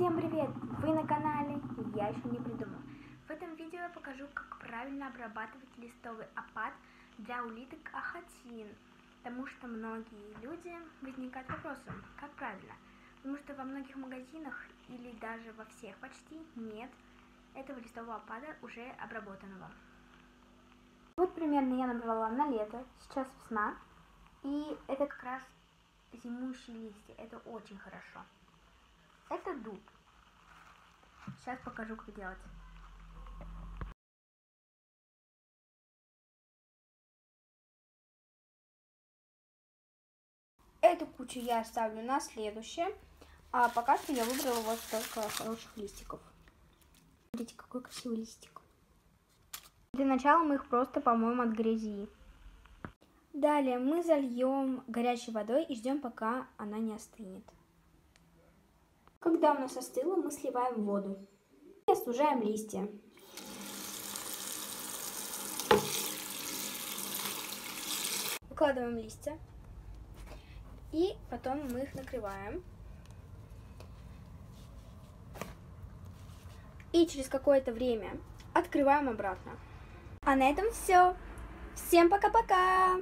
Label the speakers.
Speaker 1: Всем привет! Вы на канале Я еще не придумал. В этом видео я покажу, как правильно обрабатывать листовый опад для улиток ахатин. Потому что многие люди возникают вопросом, как правильно. Потому что во многих магазинах или даже во всех почти нет этого листового опада уже обработанного. Вот примерно я набрала на лето, сейчас весна, и это как раз зимующие листья, это очень хорошо. Это дуб. Сейчас покажу, как делать. Эту кучу я оставлю на следующее. А пока что я выбрала вот столько хороших листиков. Смотрите, какой красивый листик. Для начала мы их просто помоем от грязи. Далее мы зальем горячей водой и ждем, пока она не остынет. Когда у нас остыло, мы сливаем воду и остужаем листья. Выкладываем листья и потом мы их накрываем. И через какое-то время открываем обратно. А на этом все. Всем пока-пока!